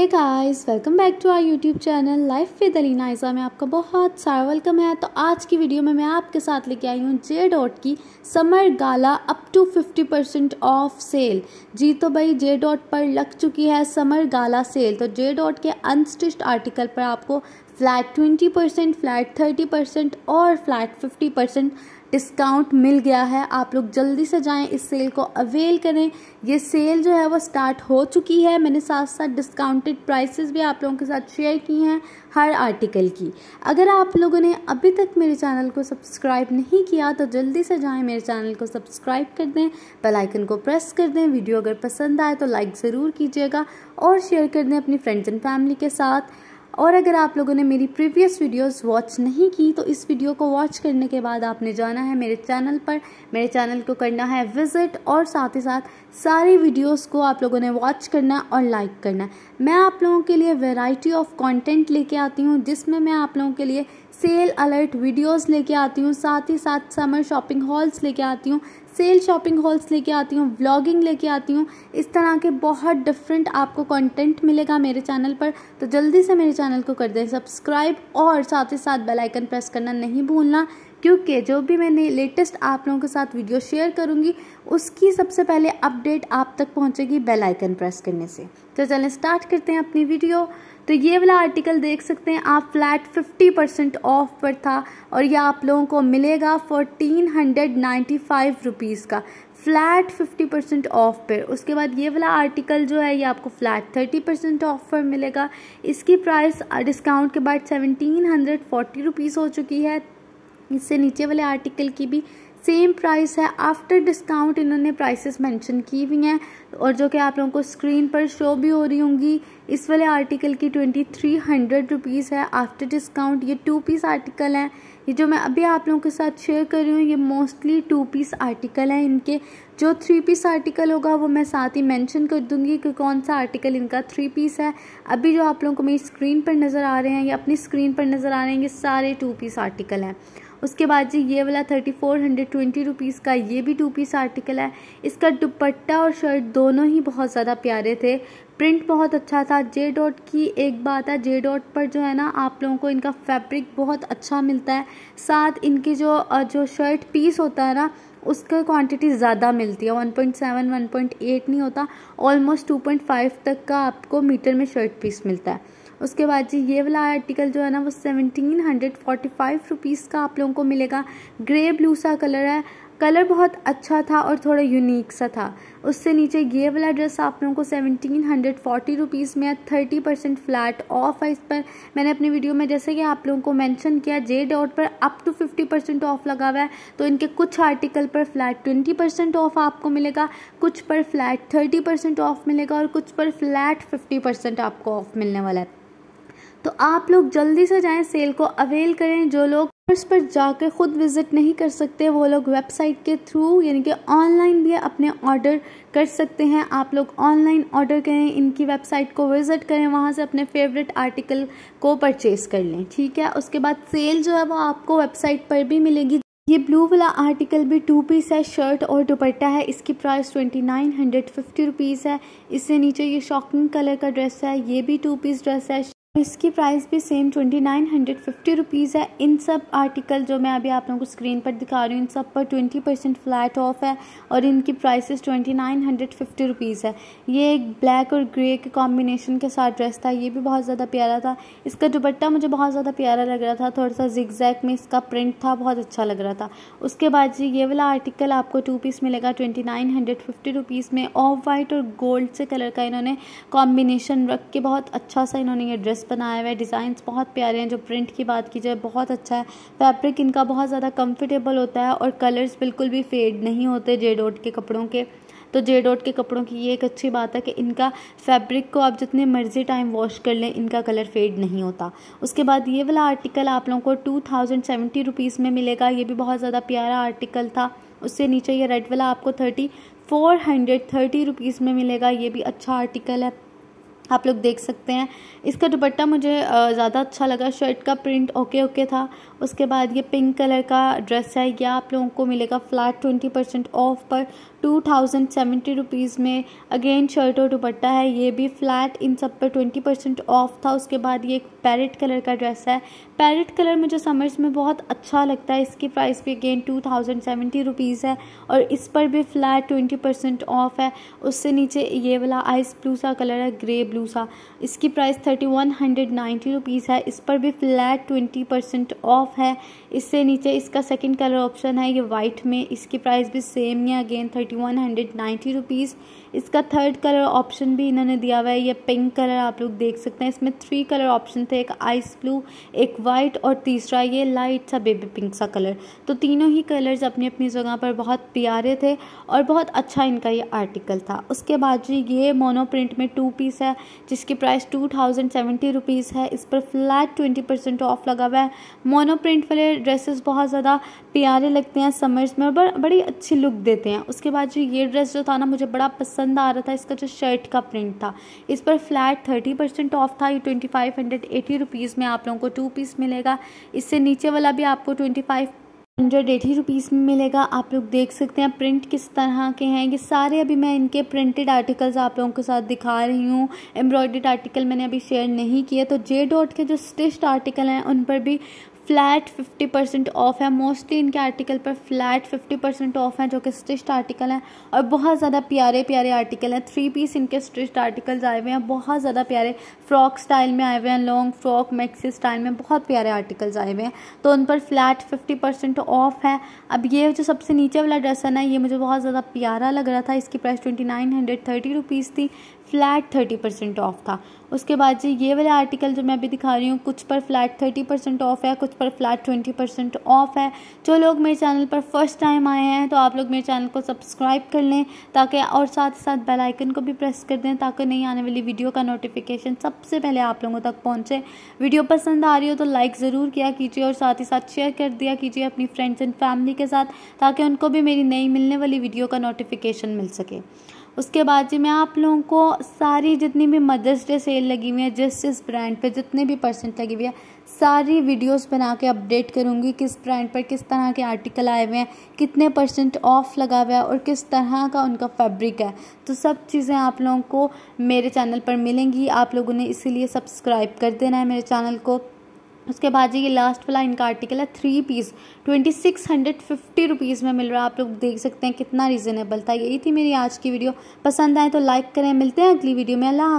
Hey guys welcome back to our YouTube channel life with Alina Ayza में आपका बहुत सारा वेलकम है। तो आज की वीडियो में मैं आपके साथ लेके आई हूँ जे डॉट की summer gala up to 50 percent off sale जी तो भाई जे डॉट पर लग चुकी है समर गाला सेल तो जे डॉट के अनस्टिच्ड आर्टिकल पर आपको फ्लैट 20 परसेंट फ्लैट 30 परसेंट और फ्लैट 50 परसेंट डिस्काउंट मिल गया है। आप लोग जल्दी से जाएँ, इस सेल को अवेल करें। ये सेल जो है, वो स्टार्ट हो चुकी है। मैंने साथ साथ डिस्काउंटेड प्राइसेस भी आप लोगों के साथ शेयर की हैं हर आर्टिकल की। अगर आप लोगों ने अभी तक मेरे चैनल को सब्सक्राइब नहीं किया तो जल्दी से जाएँ, मेरे चैनल को सब्सक्राइब कर दें बेलाइकन को प्रेस कर दें। वीडियो अगर पसंद आए तो लाइक ज़रूर कीजिएगा और शेयर कर दें अपनी फ्रेंड्स एंड फैमिली के साथ। और अगर आप लोगों ने मेरी प्रीवियस वीडियोस वॉच नहीं की तो इस वीडियो को वॉच करने के बाद आपने जाना है मेरे चैनल पर। मेरे चैनल को करना है विज़िट और साथ ही साथ सारी वीडियोस को आप लोगों ने वॉच करना और लाइक करना। मैं आप लोगों के लिए वेराइटी ऑफ़ कंटेंट लेके आती हूँ, जिसमें मैं आप लोगों के लिए सेल अलर्ट वीडियोस लेके आती हूँ, साथ ही साथ समर शॉपिंग हॉल्स लेके आती हूँ, सेल शॉपिंग हॉल्स लेके आती हूँ, व्लॉगिंग लेके आती हूँ। इस तरह के बहुत डिफरेंट आपको कंटेंट मिलेगा मेरे चैनल पर तो जल्दी से मेरे चैनल को कर दें सब्सक्राइब और साथ ही साथ बेलाइकन प्रेस करना नहीं भूलना। क्योंकि जो भी मैंने लेटेस्ट आप लोगों के साथ वीडियो शेयर करूँगी, उसकी सबसे पहले अपडेट आप तक पहुंचेगी बेल आइकन प्रेस करने से। तो चलें स्टार्ट करते हैं अपनी वीडियो तो ये वाला आर्टिकल देख सकते हैं, आप फ्लैट 50 परसेंट ऑफ़ पर था और ये आप लोगों को मिलेगा fourteen hundred ninety five rupees का। फ्लैट 50 परसेंट ऑफ़ पर। उसके बाद ये वाला आर्टिकल जो है, ये आपको फ्लैट 30 परसेंट ऑफ़ पर मिलेगा। इसकी प्राइस डिस्काउंट के बाद सेवनटीन हंड्रेड फोर्टी रुपीज़ हो चुकी है। इससे नीचे वाले आर्टिकल की भी सेम प्राइस है। आफ्टर डिस्काउंट इन्होंने प्राइसेस मेंशन की हुई हैं और जो कि आप लोगों को स्क्रीन पर शो भी हो रही होंगी। इस वाले आर्टिकल की ट्वेंटी थ्री हंड्रेड रुपीज़ है। आफ्टर डिस्काउंट ये टू पीस आर्टिकल हैं। ये जो मैं अभी आप लोगों के साथ शेयर कर रही हूँ, ये मोस्टली टू पीस आर्टिकल हैं इनके। जो थ्री पीस आर्टिकल होगा, वो मैं साथ ही मेंशन कर दूँगी कि कौन सा आर्टिकल इनका थ्री पीस है। अभी जो आप लोगों को मेरी स्क्रीन पर नज़र आ रहे हैं, या अपनी स्क्रीन पर नज़र आ रहे हैं, ये सारे टू पीस आर्टिकल हैं। उसके बाद जी ये वाला thirty four hundred twenty rupees का ये भी टू पीस आर्टिकल है। इसका दुपट्टा और शर्ट दोनों ही बहुत ज़्यादा प्यारे थे। प्रिंट बहुत अच्छा था। जे डॉट की एक बात है जे डॉट पर जो है ना, आप लोगों को इनका फैब्रिक बहुत अच्छा मिलता है। साथ इनकी जो जो शर्ट पीस होता है ना, उसका क्वांटिटी ज़्यादा मिलती है। 1.7 1.8 नहीं होता। ऑलमोस्ट 2.5 तक का आपको मीटर में शर्ट पीस मिलता है। उसके बाद जी, ये वाला आर्टिकल जो है ना, वो seventeen hundred forty five rupees का आप लोगों को मिलेगा। ग्रे ब्लू सा कलर है। कलर बहुत अच्छा था और थोड़ा यूनिक सा था। उससे नीचे ये वाला ड्रेस आप लोगों को सेवनटीन हंड्रेड फोर्टी रुपीज़ में थर्टी परसेंट फ्लैट ऑफ़ है इस पर। मैंने अपनी वीडियो में जैसे कि आप लोगों को मेंशन किया जे डॉट पर up to fifty percent off लगा हुआ है। तो इनके कुछ आर्टिकल पर फ्लैट ट्वेंटी परसेंट ऑफ़ आपको मिलेगा, कुछ पर फ्लैट थर्टी परसेंट ऑफ़ मिलेगा और कुछ पर फ्लैट फिफ्टी परसेंट आपको ऑफ़ मिलने वाला है। तो आप लोग जल्दी से जाएँ सेल को अवेल करें। जो लोग इस पर जाकर ख़ुद विज़िट नहीं कर सकते, वो लोग वेबसाइट के थ्रू यानी कि ऑनलाइन भी अपने ऑर्डर कर सकते हैं। आप लोग ऑनलाइन ऑर्डर करें, इनकी वेबसाइट को विज़िट करें, वहाँ से अपने फेवरेट आर्टिकल को परचेज़ कर लें। ठीक है? उसके बाद सेल जो है वो आपको वेबसाइट पर भी मिलेगी। ये ब्लू वाला आर्टिकल भी टू पीस है शर्ट और दुपट्टा है। इसकी price twenty nine hundred fifty rupees है। इससे नीचे ये शॉकिंग कलर का ड्रेस है, ये भी टू पीस ड्रेस है। इसकी प्राइस भी same twenty nine hundred fifty rupees है। इन सब आर्टिकल जो मैं अभी आप लोगों को स्क्रीन पर दिखा रही हूँ, इन सब पर ट्वेंटी परसेंट फ्लैट ऑफ़ है और इनकी prices twenty nine hundred fifty rupees है। ये एक ब्लैक और ग्रे के कॉम्बिनेशन के साथ ड्रेस था। ये भी बहुत ज़्यादा प्यारा था। इसका दुपट्टा मुझे बहुत ज़्यादा प्यारा लग रहा था। थोड़ा सा जिग जैक में इसका प्रिंट था, बहुत अच्छा लग रहा था। उसके बाद जी ये वाला आर्टिकल आपको टू पीस मिलेगा twenty nine hundred fifty rupees में। ऑफ़ वाइट और गोल्ड से कलर का इन्होंने कॉम्बिनेशन रख के बहुत अच्छा सा इन्होंने ये ड्रेस ड्रेस बनाया हुआ है, डिज़ाइंस बहुत प्यारे हैं, जो प्रिंट की बात की जाए, बहुत अच्छा है। फैब्रिक इनका बहुत ज़्यादा कंफर्टेबल होता है और कलर्स बिल्कुल भी फेड नहीं होते जे डॉट के कपड़ों के। तो जे डॉट के कपड़ों की ये एक अच्छी बात है कि इनका फैब्रिक को आप जितने मर्ज़ी टाइम वॉश कर लें, इनका कलर फेड नहीं होता। उसके बाद ये वाला आर्टिकल आप लोगों को टू थाउज़ेंड सेवेंटी रुपीज़ में मिलेगा। ये भी बहुत ज़्यादा प्यारा आर्टिकल था। उससे नीचे ये रेड वाला आपको thirty four hundred thirty rupees में मिलेगा। ये भी अच्छा आर्टिकल है। आप लोग देख सकते हैं। इसका दुपट्टा मुझे ज़्यादा अच्छा लगा। शर्ट का प्रिंट ओके ओके था। उसके बाद ये पिंक कलर का ड्रेस है। यह आप लोगों को मिलेगा फ्लैट ट्वेंटी परसेंट ऑफ़ पर। टू थाउज़ेंड सेवेंटी रुपीज़ में अगेन शर्ट और दुपट्टा है। ये भी फ्लैट इन सब पर ट्वेंटी परसेंट ऑफ़ था। उसके बाद ये एक पैरेट कलर का ड्रेस है। पैरेट कलर मुझे समर्स में बहुत अच्छा लगता है। इसकी प्राइस भी again two thousand seventy rupees है। और इस पर भी फ्लैट ट्वेंटी परसेंट ऑफ़ है। उससे नीचे ये वाला आइस ब्लू सा कलर है ग्रे ब्लू सा। इसकी price thirty one hundred ninety rupees है। इस पर भी फ्लैट ट्वेंटी परसेंट ऑफ़ है। इससे नीचे इसका सेकेंड कलर ऑप्शन है, ये वाइट में। इसकी प्राइस भी सेम है again thirty one hundred ninety rupees इसका थर्ड कलर ऑप्शन भी इन्होंने दिया हुआ है। ये पिंक कलर आप लोग देख सकते हैं। इसमें थ्री कलर ऑप्शन थे। एक आइस ब्लू एक वाइट और तीसरा ये लाइट सा बेबी पिंक सा कलर तो तीनों ही कलर्स अपनी अपनी जगह पर बहुत प्यारे थे और बहुत अच्छा इनका ये आर्टिकल था। उसके बाद जी ये मोनो प्रिंट में टू पीस है, जिसकी price two thousand seventy rupees है। इस पर फ्लैट ट्वेंटी परसेंट ऑफ़ लगा हुआ है। मोनो प्रिंट वाले ड्रेसेस बहुत ज़्यादा प्यारे लगते हैं समर्स में और बड़ी अच्छी लुक देते हैं। उसके बाद जो ये ड्रेस जो था ना, मुझे बड़ा पसंद आ रहा था। इसका जो शर्ट का प्रिंट था, इस पर फ्लैट थर्टी परसेंट ऑफ़ था। ये twenty five hundred eighty rupees में आप लोगों को टू पीस मिलेगा। इससे नीचे वाला भी आपको twenty five hundred eighty rupees में मिलेगा। आप लोग देख सकते हैं प्रिंट किस तरह के हैं। ये सारे अभी मैं इनके प्रिंटेड आर्टिकल्स आप लोगों के साथ दिखा रही हूँ। एम्ब्रॉयडर्ड आर्टिकल मैंने अभी शेयर नहीं किया तो जे डॉट के जो स्टिच्ड आर्टिकल हैं, उन पर भी फ्लैट फिफ्टी परसेंट ऑफ़ है। मोस्टली इनके आर्टिकल पर फ्लैट फिफ्टी परसेंट ऑफ़ है, जो कि स्टिच्ड आर्टिकल हैं, और बहुत ज़्यादा प्यारे प्यारे आर्टिकल हैं। थ्री पीस इनके स्टिच्ड आर्टिकल्स आए हुए हैं। बहुत ज़्यादा प्यारे फ्रॉक स्टाइल में आए हुए हैं, लॉन्ग फ्रॉक मैक्सी स्टाइल में बहुत प्यारे आर्टिकल्स आए हुए हैं। तो उन पर फ्लैट फिफ्टी परसेंट ऑफ़ है। अब ये जो सबसे नीचे वाला ड्रेस है ना, ये मुझे बहुत ज़्यादा प्यारा लग रहा था। इसकी price twenty nine hundred thirty rupees थी। फ्लैट थर्टी परसेंट ऑफ़ था। उसके बाद जी ये वाले आर्टिकल जो मैं अभी दिखा रही हूँ, कुछ पर फ्लैट थर्टी परसेंट ऑफ़ है, कुछ पर फ्लैट ट्वेंटी परसेंट ऑफ़ है। जो लोग मेरे चैनल पर फ़र्स्ट टाइम आए हैं तो आप लोग मेरे चैनल को सब्सक्राइब कर लें ताकि और साथ ही साथ बेल आइकन को भी प्रेस कर दें ताकि नई आने वाली वीडियो का नोटिफिकेशन सबसे पहले आप लोगों तक पहुँचे। वीडियो पसंद आ रही हो तो लाइक ज़रूर किया कीजिए और साथ ही साथ शेयर कर दिया कीजिए अपनी फ्रेंड्स एंड फैमिली के साथ ताकि उनको भी मेरी नई मिलने वाली वीडियो का नोटिफिकेशन मिल सके। उसके बाद जी मैं आप लोगों को सारी जितनी भी मदर्स डे सेल लगी हुई है जिस जिस ब्रांड पे जितने भी परसेंट लगी हुई है, सारी वीडियोस बना के अपडेट करूँगी किस ब्रांड पर किस तरह के आर्टिकल आए हुए हैं, कितने परसेंट ऑफ़ लगा हुआ है और किस तरह का उनका फैब्रिक है। तो सब चीज़ें आप लोगों को मेरे चैनल पर मिलेंगी। आप लोगों ने इसीलिए सब्सक्राइब कर देना है मेरे चैनल को। उसके बाद जी ये लास्ट वाला इनका आर्टिकल है three piece twenty six hundred fifty rupees में मिल रहा है। आप लोग देख सकते हैं कितना रीज़नेबल था। यही थी मेरी आज की वीडियो पसंद आए तो लाइक करें। मिलते हैं अगली वीडियो में। अल्लाह